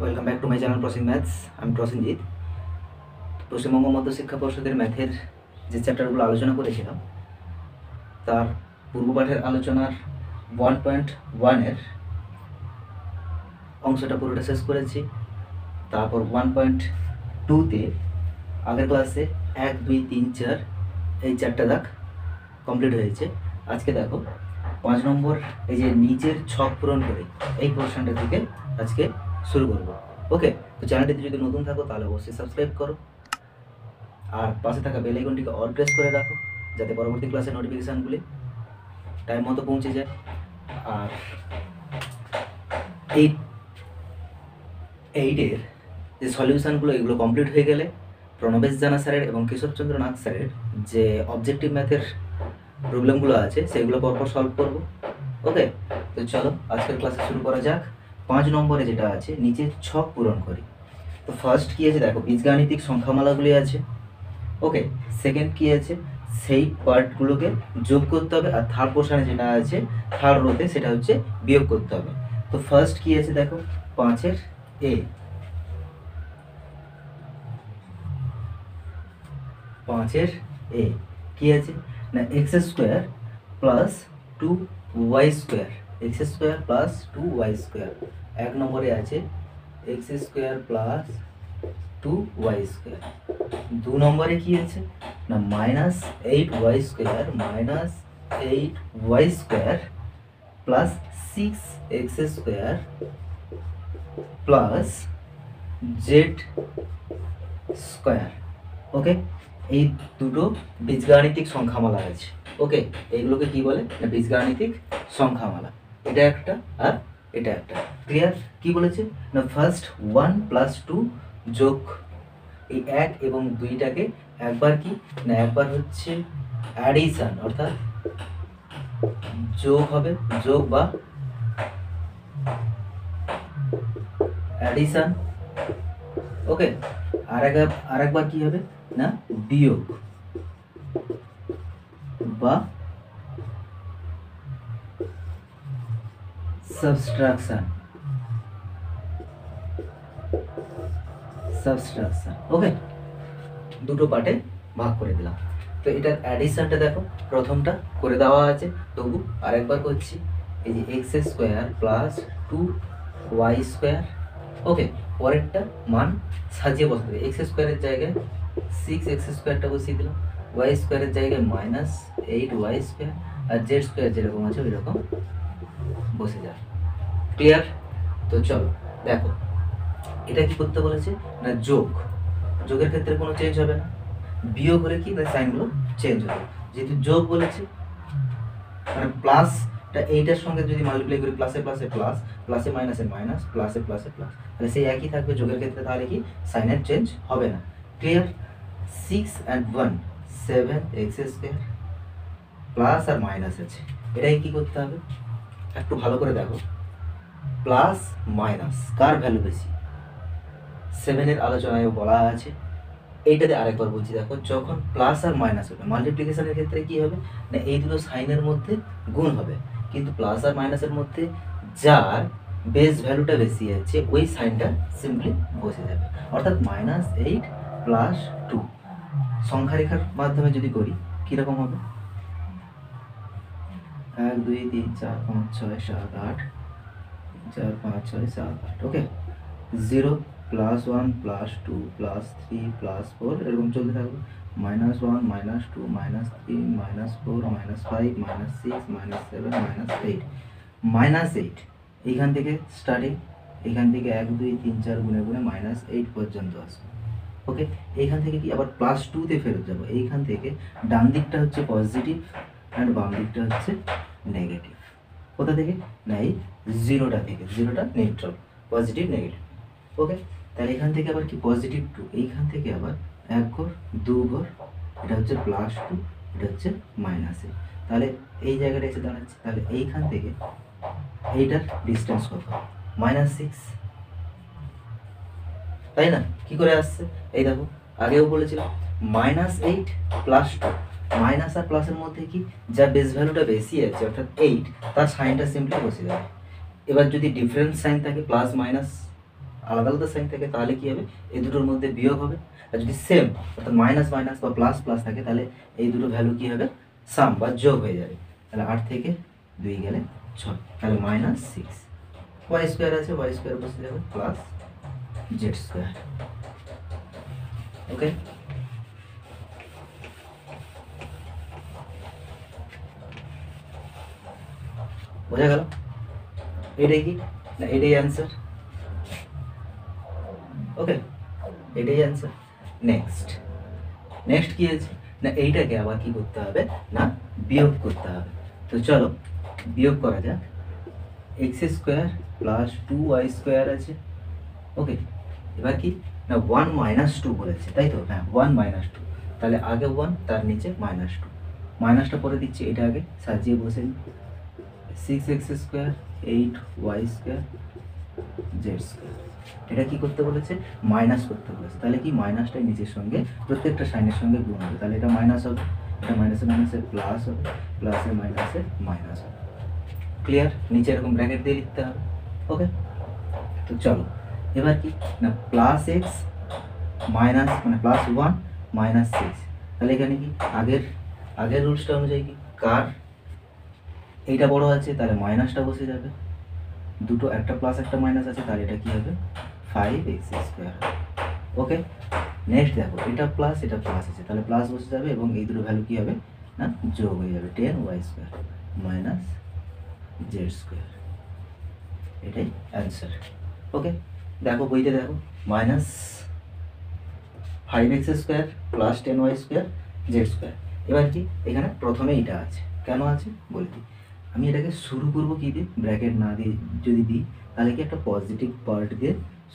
Welcome back to my channel প্রসিং maths আমি প্রসেনজিৎ পশ্চিমবঙ্গ মধ্য শিক্ষা পর্ষদের ম্যাথের যে চ্যাপ্টারগুলো আলোচনা করেছিলাম, তার পূর্বপাঠের আলোচনার ওয়ান পয়েন্ট ওয়ানের অংশটা পুরোটা শেষ করেছি। তারপর ওয়ান পয়েন্ট টুতে আগের ক্লাসে এক, দুই, তিন, চার এই চারটা দাগ কমপ্লিট হয়েছে। আজকে দেখো, পাঁচ নম্বর এই যে নিচের ছক পূরণ করে, এই পোর্শনটা থেকে আজকে শুরু করব। ওকে তো চ্যানেলটিতে যদি নতুন থাকো, তাহলে অবশ্যই সাবস্ক্রাইব করো। আর পাশে থাকা বেল আইকনটিকে অল প্রেস করে রাখো, যাতে পরবর্তী ক্লাসের নোটিফিকেশানগুলি টাইম মতো পৌঁছে যায়। আর এই এইটের যে সলিউশানগুলো এগুলো কমপ্লিট হয়ে গেলে প্রণবেশ জানা স্যারের এবং কেশবচন্দ্র নাথ স্যারের যে অবজেক্টিভ ম্যাথের প্রবলেমগুলো আছে, সেগুলো পরপর সলভ করব। ওকে তো চলো, আজকের ক্লাসে শুরু করা যাক। পাঁচ নম্বরে যেটা আছে, নিচে ছক পূরণ করি। তো ফার্স্ট কী আছে? দেখো, বীজগাণিতিক সংখ্যামালাগুলি আছে। ওকে সেকেন্ড কী আছে? সেই পার্টগুলোকে যোগ করতে হবে, আর থার্ড পোর্শনে যেটা আছে থার্ড রোতে সেটা হচ্ছে বিয়োগ করতে হবে। তো ফার্স্ট কী আছে? দেখো, পাঁচের এ। পাঁচের এ। কি আছে? না x square plus two y square x square plus two y square এক নম্বরে আছে x square plus two y square দু নম্বরে কি আছে? না minus eight y square minus eight y square plus six x square plus z square okay এই দুটো বীজগাণিতিক সংখ্যামালা আছে। ওকে এইগুলোকে কি বলে? না, বীজগাণিতিক সংখ্যামালা। এটা একটা আর এটা একটা। ক্লিয়ার কি বলেছে? না ফার্স্ট ওয়ান প্লাস টু যোগ এই এক এবং দুইটাকে একবার কি? না, একবার হচ্ছে অ্যাডিশন অর্থাৎ যোগ হবে, যোগ বা অ্যাডিশন ওকে আর এক আর একবার কি হবে? না, বিয়োগ বা সাবস্ট্রাকশন সাবস্ট্রাকশন ওকে দুটো পার্টে ভাগ করে দিলাম। তো এটার অ্যাডিশনটা দেখো, প্রথমটা করে দেওয়া আছে। তবু আরেকবার করছি। এই যে x square plus two y square okay পরেরটা মান সাজিয়ে বসাতে এক্স স্কোয়ারের জায়গায় সিক্স এক্স স্কোয়ারটা বসিয়ে দিলাম। ওয়াই স্কোয়ারের জায়গায় মাইনাস এইট ওয়াই স্কোয়ার আর জেড স্কোয়ার যেরকম আছে ওই রকম বসে যাবে। ক্লিয়ার তো চলো, দেখো, এটা কি করতে বলেছে? না, যোগ। যোগের ক্ষেত্রে কোনো চেঞ্জ হবে না। বিয়োগ হলে কি? না সাইনগুলো চেঞ্জ হবে। যেহেতু যোগ বলেছে মানে প্লাসটা এইটার সঙ্গে যদি মাল্টিপ্লাই করি প্লাসে প্লাসে প্লাস প্লাসে মাইনাসে মাইনাস প্লাসে প্লাসে প্লাস তাহলে সেই একই থাকবে যোগের ক্ষেত্রে, তাহলে কি? সাইনের চেঞ্জ হবে না। Clear six and one seven x square plus R minus আছে। এটাই কি করতে হবে? একটু ভালো করে দেখো। Plus minus. কার ভ্যালু বেশি? সেভেনের আলোচনায় বলা আছে। এইটাতে আরেকবার বলছি, দেখো, যখন প্লাস আর মাইনাস হবে মাল্টিপ্লিকেশনের ক্ষেত্রে কি হবে? না, এই দুটো সাইনের মধ্যে গুণ হবে। কিন্তু প্লাস আর মাইনাসের মধ্যে যার বেস ভ্যালুটা বেশি আছে, ওই সাইনটা সিম্পলি বসে যাবে। অর্থাৎ মাইনাস এইট প্লাস টু সংখ্যা রেখার মাধ্যমে যদি করি কীরকম হবে? এক, দুই, তিন, চার, পাঁচ, ছয়, সাত, আট চার, পাঁচ, ছয়, সাত, আট okay zero plus one plus two plus three plus four এরকম চলতে থাকবে। Minus one minus two minus three minus four minus five minus six minus seven minus eight minus eight এইখান থেকে স্টার্টিং এখান থেকে এক, দুই, তিন, চার গুণে গুণে মাইনাস এইট পর্যন্ত আসবে। ওকে এইখান থেকে কি আবার প্লাস টুতে ফেরত যাব? এইখান থেকে ডান দিকটা হচ্ছে পজিটিভ অ্যান্ড বাম দিকটা হচ্ছে নেগেটিভ কোথা থেকে? না এই জিরোটা থেকে। জিরোটা নিউট্রাল পজিটিভ নেগেটিভ ওকে তাহলে এখান থেকে আবার কি? পজিটিভ টু এইখান থেকে আবার এক ঘর, দু ঘর, এটা হচ্ছে প্লাস টু এটা হচ্ছে মাইনাসে তাহলে এই জায়গাটা এসে দাঁড়াচ্ছে। তাহলে এইখান থেকে এইটার ডিস্টেন্স কত? মাইনাস সিক্স তাই না? কি করে আসছে? এই দেখো, আগেও বলেছিলাম minus eight plus two minus আর প্লাসের মধ্যে কি? যা বেস ভ্যালুটা বেশি আছে, অর্থাৎ এইট তার সাইনটা সিম্পলি বসে যাবে। এবার যদি ডিফারেন্স সাইন থাকে প্লাস মাইনাস আলাদা আলাদা সাইন থাকে, তাহলে কি হবে? এই দুটোর মধ্যে বিয়োগ হবে। আর যদি সেম অর্থাৎ মাইনাস মাইনাস বা প্লাস প্লাস থাকে, তাহলে এই দুটো ভ্যালু কি হবে? সাম বা যোগ হয়ে যাবে। তাহলে আট থেকে দুই গেলে ছয়, তাহলে মাইনাস সিক্স ওয়াই স্কোয়ার আছে ওয়াই স্কোয়ার বসে যাবে প্লাস জেড স্কোয়ার ওকে বোঝা গেল? এটাই কি? না, এটাই অ্যান্সার ওকে এটাই অ্যান্সার নেক্সট নেক্সট কি আছে? না, এইটাকে আবার কি করতে হবে? না, বিয়োগ করতে হবে। তো চলো, বিয়োগ করা যাক। X square plus two y square আছে। ওকে এবার কি? না ওয়ান মাইনাস টু বলেছে, তাই তো? হ্যাঁ ওয়ান মাইনাস টু তাহলে আগে ওয়ান তার নিচে মাইনাস টু মাইনাসটা পরে দিচ্ছি, এটা আগে সাজিয়ে বসে six x square eight y square z square এটা কি করতে বলেছে? মাইনাস করতে বলেছে। তাহলে কি মাইনাসটা নিচের সঙ্গে? প্রত্যেকটা সাইনের সঙ্গে গুণ হবে। তাহলে এটা মাইনাস হবে। এটা মাইনাসে মাইনাসে প্লাস হবে। প্লাসে মাইনাসে মাইনাস হবে। ক্লিয়ার নিচে এরকম ব্র্যাকেট দিয়ে লিখতে হবে। ওকে তো চলো। এবার কি? না প্লাস এক্স মাইনাস মানে প্লাস ওয়ান মাইনাস সিক্স তাহলে এখানে কি? আগের আগের রুলসটা অনুযায়ী কি? কার এইটা বড় আছে, তাহলে মাইনাসটা বসে যাবে। দুটো একটা প্লাস একটা মাইনাস আছে, তাহলে এটা কি হবে? Five x square okay next দেখো, এটা প্লাস এটা প্লাস আছে, তাহলে প্লাস বসে যাবে এবং এই দুটো ভ্যালু কি হবে? না, যোগ হয়ে যাবে ten y square minus z square এটাই অ্যান্সার ওকে দেখো, বইতে দেখো minus five x square plus ten y square z square এবার কি? এখানে প্রথমে এটা আছে। কেন আছে? বলে দিই আমি এটাকে শুরু করব কি দিয়ে? ব্র্যাকেট না দিয়ে যদি দিই, তাহলে কি একটা পজিটিভ পার্ট দিয়ে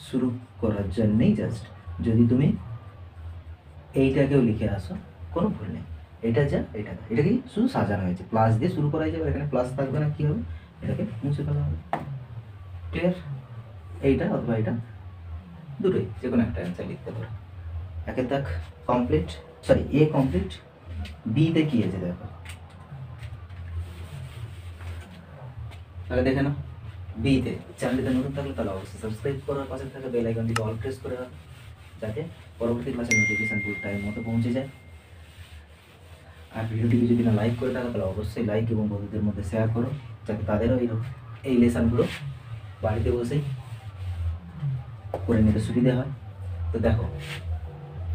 শুরু করার জন্যেই জাস্ট যদি তুমি এইটাকেও লিখে আসো, কোনো ভুল নেই। এটা যা এটা যা। এটা কি শুধু সাজানো হয়েছে। প্লাস দিয়ে শুরু করা যাবে, এখানে প্লাস থাকবে না, কী হবে? এটাকে মুছে ফেলা হবে। ক্লিয়ার এইটা অথবা এটা দুটোই যে কোনো একটা অ্যান্সার লিখতে পারো। একের দাগ কমপ্লিট সরি এ কমপ্লিট বিতে কি আছে দেখো? তাহলে দেখে নাও। বিতে চ্যানেলটিতে নতুন থাকলে তাহলে অবশ্যই সাবস্ক্রাইব করার পাশে থাকা বেল আইকনটিকে অল প্রেস করে রাখো, যাতে পরবর্তী ক্লাসে নোটিফিকেশন পুরো টাইম মতো পৌঁছে যায়। আর ভিডিওটিকে যদি না লাইক করে থাকো, তাহলে অবশ্যই লাইক এবং বন্ধুদের মধ্যে শেয়ার করো, যাতে তাদেরও এই এই লেসনগুলো বাড়িতে বসেই করে নিতে সুবিধা হয়। তো দেখো,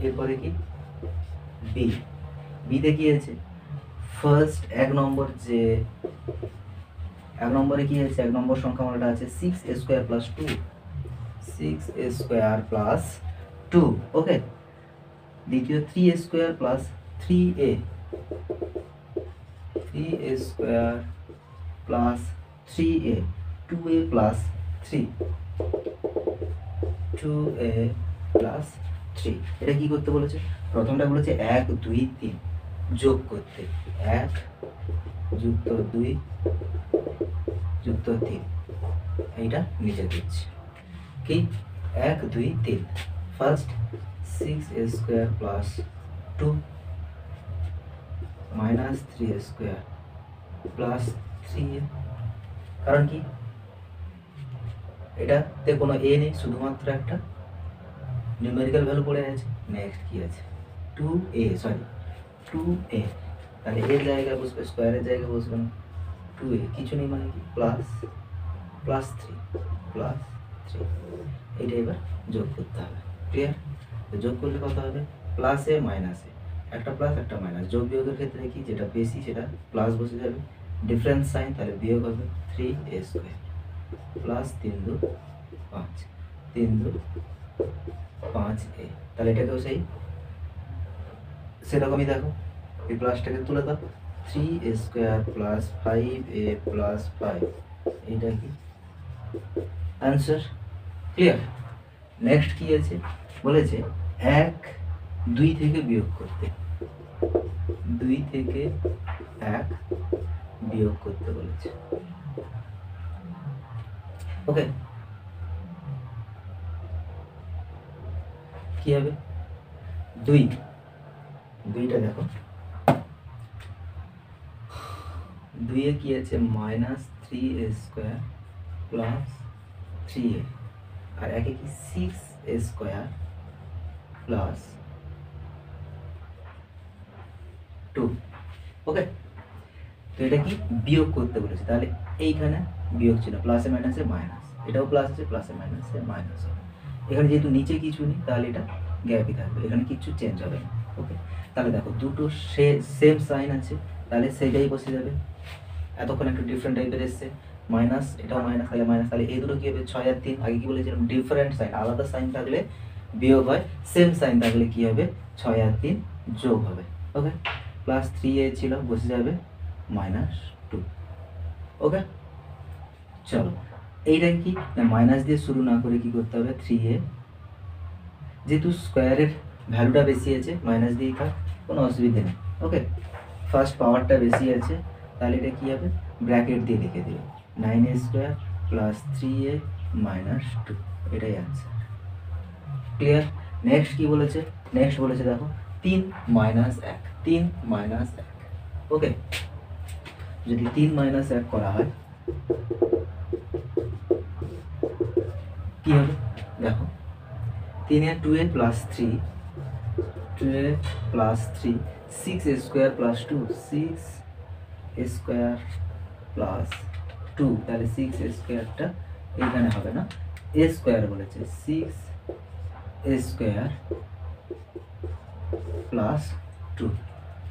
এরপরে কি? বি বিতে কি আছে? ফার্স্ট এক নম্বর যে এক নম্বরে কি আছে এক নম্বর সংখ্যা আমারটা আছে six square plus two six square plus two okay দ্বিতীয় three square plus three a three square plus three a two a plus three two a plus three এটা কি করতে বলেছে? প্রথমটা বলেছে এক, দুই, তিন। যোগ করতে এক যুক্ত দুই যুক্ত তিন। এইটা নিচে দিচ্ছি। কি? এক, দুই, তিন। First six square plus two minus three square plus three কারণ কি? এটাতে কোনো এ নেই, শুধুমাত্র একটা নিউমেরিক্যাল ভ্যালু পড়ে আছে। নেক্সট কি আছে? Two a sorry two a তাহলে এর জায়গায় বসবে স্কোয়ারের জায়গায় বসবে না। টু এ কিছু নেই মানে কি? Plus plus three plus three এইটা এবার যোগ করতে হবে। ক্লিয়ার তো যোগ করলে কত হবে? প্লাসে মাইনাসে একটা প্লাস একটা মাইনাস যোগ বিয়োগের ক্ষেত্রে কি? যেটা বেশি, সেটা প্লাস বসে যাবে। ডিফারেন্স সাইন তাহলে বিয়োগ হবে থ্রি এ স্কোয়ার প্লাস তিন দু পাঁচ। তিন দু পাঁচ এ তাহলে এটাকেও সেই সেরকমই দেখো। এই প্লাসটাকে তুলে দাও। Three a square plus five a plus five এইটা কি? অ্যান্সার ক্লিয়ার নেক্সট কি আছে? বলেছে এক, দুই থেকে বিয়োগ করতে। দুই থেকে এক বিয়োগ করতে বলেছে। ওকে কি হবে? দুই। দুইটা দেখো। দুইয়ে কি আছে? Minus three a square plus three a. আর একে কি? Six a square plus two. Okay? তো এটা কি? বিয়োগ করতে বলেছে। তাহলে এইখানে বিয়োগ ছিল। প্লাসে মাইনাসে মাইনাস। এটাও প্লাস আছে, প্লাসে মাইনাসে মাইনাস এখানে যেহেতু নিচে কিছু নেই, তাহলে এটা গ্যাপই থাকবে। এখানে কিছু চেঞ্জ হবে না। ওকে, তাহলে দেখো দুটো সে সেম সাইন আছে, তাহলে সেইটাই বসে যাবে। এতক্ষণ একটু ডিফারেন্ট টাইপের এসছে। মাইনাস এটাও মাইনাস তাহলে মাইনাস তাহলে এই দুটো কি হবে? ছয় আর তিন, আগে কি বলেছিলাম? ডিফারেন্ট সাইন আলাদা সাইন থাকলে বিয়োগ হয় সেম সাইন থাকলে কী হবে? ছয় আর তিন যোগ হবে, ওকে? প্লাস থ্রি এ ছিল, বসে যাবে মাইনাস টু ওকে? চলো এইটা কি? না মাইনাস দিয়ে শুরু না করে কি করতে হবে? থ্রি এ, যেহেতু স্কোয়ারের ভ্যালুটা বেশি আছে মাইনাস দিয়েই থাক কোনো অসুবিধে নেই। ওকে ফার্স্ট পাওয়ারটা বেশি আছে, তাহলে এটা কী হবে? ব্র্যাকেট দিয়ে লিখে দিল nine a square plus three a minus two এটাই অ্যান্সার ক্লিয়ার নেক্সট কী বলেছে? নেক্সট বলেছে দেখো, তিন মাইনাস এক, তিন মাইনাস এক। ওকে যদি তিন মাইনাস এক করা হয়, কী হবে? দেখো, তিনে two a plus three plus three six square plus two six square plus two তাহলে সিক্স স্কোয়ারটা এইখানে হবে না। এ স্কোয়ার বলেছে সিক্স স্কোয়ার প্লাস টু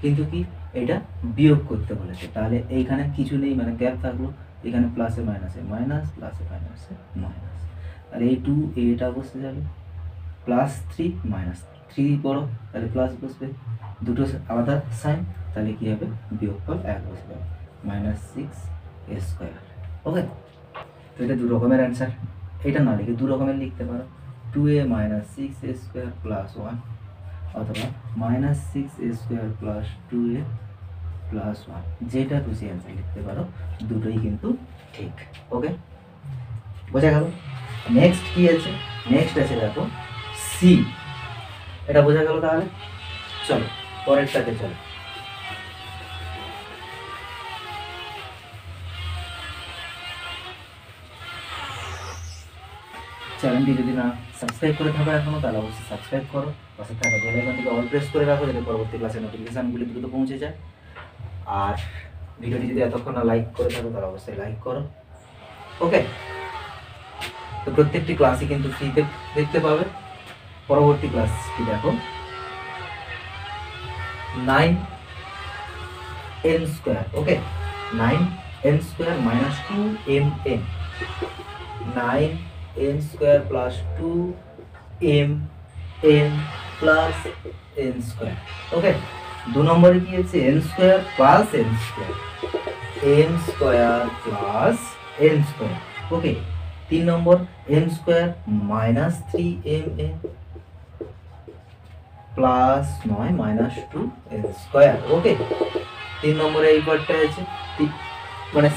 কিন্তু কি? এটা বিয়োগ করতে বলেছে। তাহলে এইখানে কিছু নেই মানে গ্যাপ থাকল। এখানে প্লাসে মাইনাসে মাইনাস প্লাসে মাইনাসে মাইনাস তাহলে এই টু এটা বসতে যাবে। প্লাস থ্রি মাইনাস থ্রি বড় তাহলে প্লাস বসবে। দুটো আলাদা সাইন তাহলে কী হবে? বিয়োগফল এক বসে যাবে মাইনাস সিক্স স্কোয়ার ওকে তো এটা দু রকমের অ্যান্সার এটা না লিখে দু রকমের লিখতে পারো। Two a minus six a square plus one অথবা minus six a square plus two a plus one যেটা খুশি অ্যান্সার লিখতে পারো, দুটোই কিন্তু ঠিক। ওকে বোঝা গেল? নেক্সট কি আছে? নেক্সট আছে দেখো সি এটা বোঝা গেল তাহলে? চলো, পরেরটাতে চলো। চ্যানেলটি যদি না সাবস্ক্রাইব করে থাকো এখনও, তাহলে অবশ্যই সাবস্ক্রাইব করো। পাশে থাকা বেল আইকনটিকে অল প্রেস করে রাখো, যাতে পরবর্তী ক্লাসের নোটিফিকেশনগুলি দ্রুত পৌঁছে যায়। আর ভিডিওটি যদি এতক্ষণ না লাইক করে থাকো, তাহলে অবশ্যই লাইক করো। ওকে তো প্রত্যেকটি ক্লাসই কিন্তু ফ্রিতে দেখতে পাবে। পরবর্তী ক্লাসটি দেখো? Nine n square okay nine n square minus two m n nine n square plus two m n plus n square okay দু নম্বরে কি আছে? N square plus n square n square plus n square okay তিন number n square minus three m n plus নয়, minus two n square. Okay তিন নম্বরে এই পার্টটা আছে। মানে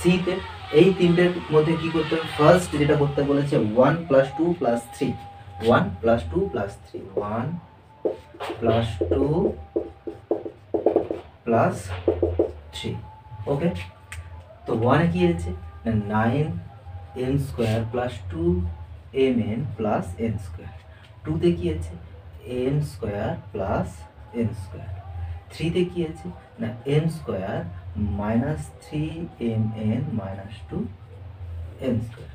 সিতে এই তিনটের মধ্যে কি করতে হবে? ফার্স্ট যেটা করতে বলেছে one plus two plus three one plus two plus three one plus two plus three okay তো ওয়ানে কি আছে nine n square plus two m n plus n square টুতে কি আছে n square plus n square থ্রিতে কি আছে? না n square minus three m n minus two n square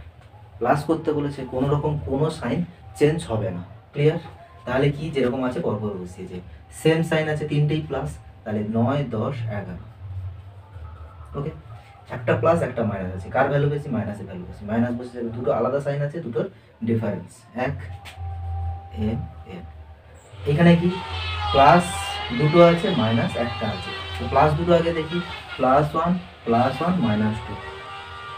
plus করতে বলেছে, কোনো রকম কোনো সাইন চেঞ্জ হবে না। ক্লিয়ার তাহলে কি যেরকম আছে পরপর বসিয়েছে। সেম সাইন আছে তিনটেই প্লাস তাহলে নয়, দশ, এগারো। ওকে একটা প্লাস একটা মাইনাস আছে। কার ভ্যালু বেশি? মাইনাসের ভ্যালু বেশি। মাইনাস বসে যাবে দুটো আলাদা সাইন আছে, দুটোর ডিফারেন্স এক এম এম এখানে কি? প্লাস দুটো আছে মাইনাস একটা আছে। তো প্লাস দুটো আগে দেখি। Plus one plus one minus two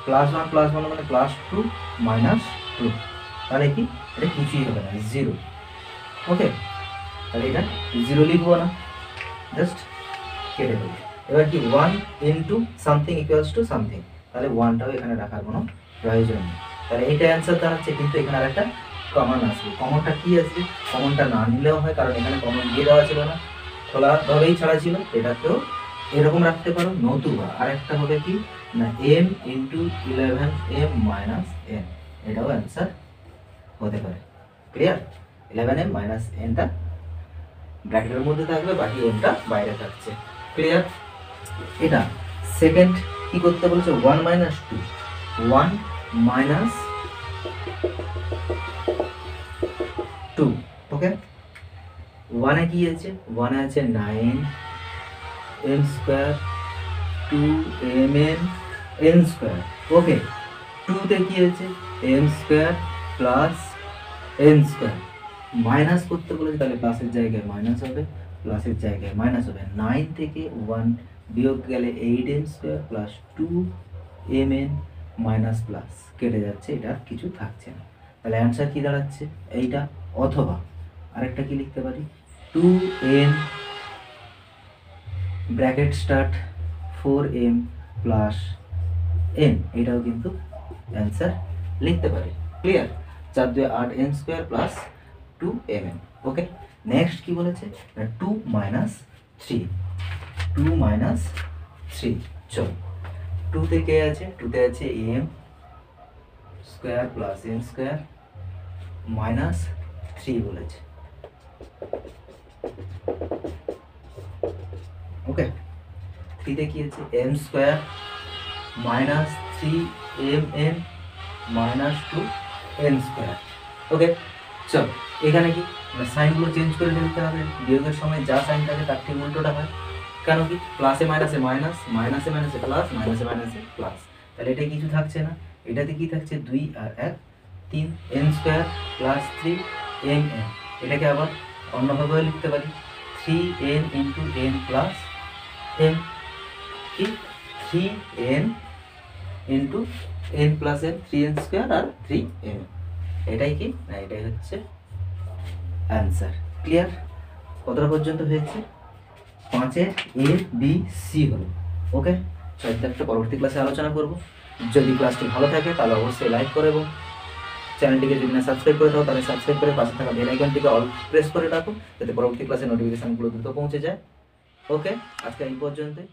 plus one plus one মানে প্লাস টু মাইনাস টু তাহলে কি? এটা কিছুই হবে না জিরো ওকে তাহলে এটা জিরো লিখব না। জাস্ট কেটে দেবো। এবার কি? One into something equals to something তাহলে ওয়ানটাও এখানে রাখার কোনো প্রয়োজন নেই। তাহলে এইটা অ্যান্সার দাঁড়াচ্ছে, কিন্তু এখানে আর একটা কমন আসবে কমনটা কি আসবে কমনটা না নিলেও হয়, কারণ এখানে কমন দিয়ে দেওয়া ছিল না। খোলাভাবেই ছাড়া ছিল, এটাকেও এরকম রাখতে পারো, নতুবা। আরেকটা হবে কি? না M into eleven M minus N এটাও অ্যান্সার হতে পারে। ক্লিয়ার ইলেভেন এম মাইনাস এনটা ব্র্যাকেটের মধ্যে থাকবে, বাকি এমটা বাইরে থাকছে। ক্লিয়ার এটা সেকেন্ড কি করতে বলেছে? One minus two one minus two okay ওয়ানে কি আছে? ওয়ানে আছে nine n square two m n n square okay টুতে কি আছে? M square plus n square minus করতে বলেছে, তাহলে প্লাসের জায়গায় মাইনাস হবে প্লাসের জায়গায় মাইনাস হবে। নাইন থেকে ওয়ান বিয়োগ গেলে eight m square plus two m n minus plus কেটে যাচ্ছে, এটা আর কিছু থাকছে না। তাহলে অ্যান্সার কি দাঁড়াচ্ছে? এইটা। অথবা আরেকটা কি লিখতে পারি? Two n bracket start four m plus n এটাও কিন্তু অ্যান্সার লিখতে পারি। ক্লিয়ার চার দুই আট n square plus two m n okay next কি বলেছে? Two minus three two minus three চল। টু থেকে আছে? টুতে আছে m square plus n square minus three বলেছে। ওকে থ্রিতে কি আছে m square minus three m n minus two n square okay চল এখানে কি? সাইনগুলো চেঞ্জ করে ফেলতে হবে। বিয়োগের সময় যা সাইন থাকে তার ঠিক উল্টোটা হয়। কেন কি? প্লাসে মাইনাসে মাইনাস মাইনাসে মাইনাসে প্লাস মাইনাসে মাইনাসে প্লাস তাহলে এটা কিছু থাকছে না। এটাতে কি থাকছে? দুই আর এক, তিন n square plus three m n এটাকে আবার অন্যভাবেও লিখতে পারি। Three n into n plus m কি? Three n into n plus n three n square আর থ্রি এম এটাই কি? না, এটাই হচ্ছে অ্যান্সার ক্লিয়ার কতটা পর্যন্ত হয়েছে? পাঁচের এ বি সি হলো। ওকে একটা পরবর্তী ক্লাসে আলোচনা করব। যদি ক্লাসটি ভালো থাকে, তাহলে অবশ্যই লাইক করে এবং চ্যানেলটিকে যদি না সাবস্ক্রাইব করে থাকো, তাহলে সাবস্ক্রাইব করে পাশে থাকা বেল আইকনটিকে অল প্রেস করে রাখো, যাতে পরবর্তী ক্লাসে নোটিফিকেশনগুলো দ্রুত পৌঁছে যায়। ওকে আজকে এই পর্যন্তই।